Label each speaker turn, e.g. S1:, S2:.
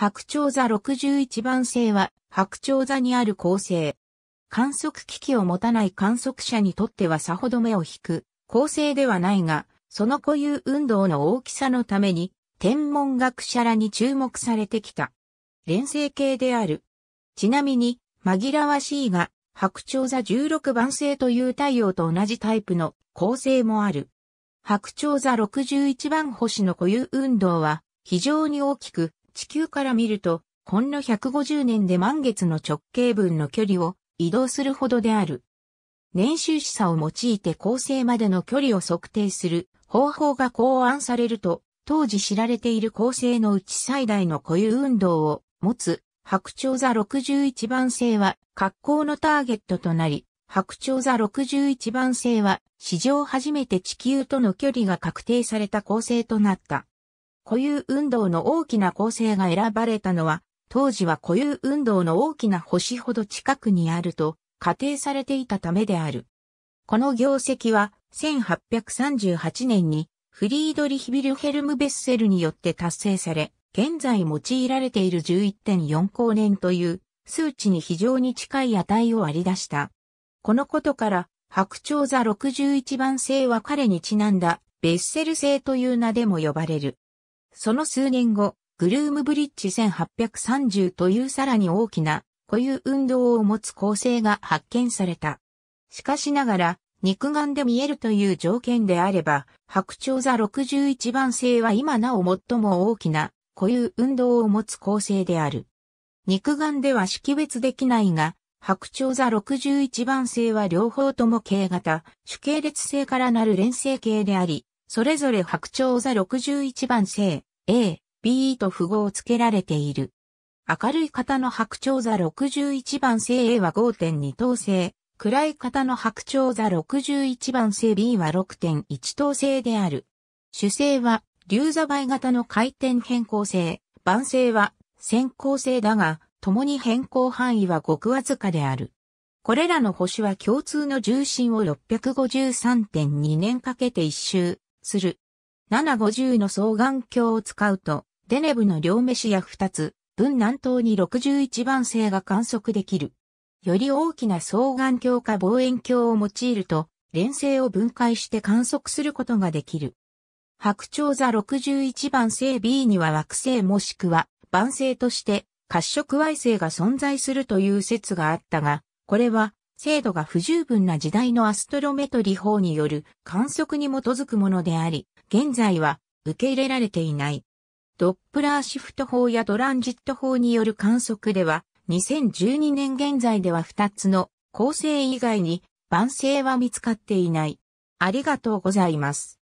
S1: 白鳥座61番星は白鳥座にある恒星。観測機器を持たない観測者にとってはさほど目を引く恒星ではないが、その固有運動の大きさのために天文学者らに注目されてきた。連星系である。ちなみに、紛らわしいが、白鳥座16番星という太陽と同じタイプの恒星もある。白鳥座61番星の固有運動は非常に大きく、地球から見ると、ほんの150年で満月の直径分の距離を移動するほどである。年収視差を用いて恒星までの距離を測定する方法が考案されると、当時知られている恒星のうち最大の固有運動を持つ白鳥座61番星は格好のターゲットとなり、白鳥座61番星は史上初めて地球との距離が確定された構成となった。固有運動の大きな構成が選ばれたのは、当時は固有運動の大きな星ほど近くにあると仮定されていたためである。この業績は1838年にフリードリヒ・ビルヘルム・ベッセルによって達成され、現在用いられている11.4光年という数値に非常に近い値を割り出した。このことから、白鳥座61番星は彼にちなんだベッセル星という名でも呼ばれる。その数年後、グルームブリッジ1830というさらに大きな固有運動を持つ構成が発見された。しかしながら、肉眼で見えるという条件であれば、白鳥座61番星は今なお最も大きな固有運動を持つ構成である。肉眼では識別できないが、白鳥座61番星は両方とも軽型、主系列星からなる連星系であり、それぞれ白鳥座61番星、A、B と符号を付けられている。明るい型の白鳥座61番星 A は5.2等星、暗い型の白鳥座61番星 B は6.1等星である。主星は流座倍型の回転変更性、晩星は先行性だが、共に変更範囲はごくわずかである。これらの星は共通の重心を653.2年かけて一周する。750の双眼鏡を使うと、デネブの両目視や2つ、分南東に61番星が観測できる。より大きな双眼鏡か望遠鏡を用いると、連星を分解して観測することができる。白鳥座61番星 B には惑星もしくは晩星として褐色矮星が存在するという説があったが、これは精度が不十分な時代のアストロメトリ法による観測に基づくものであり、現在は受け入れられていない。ドップラーシフト法やトランジット法による観測では、2012年現在では2つの構成以外に晩星は見つかっていない。ありがとうございます。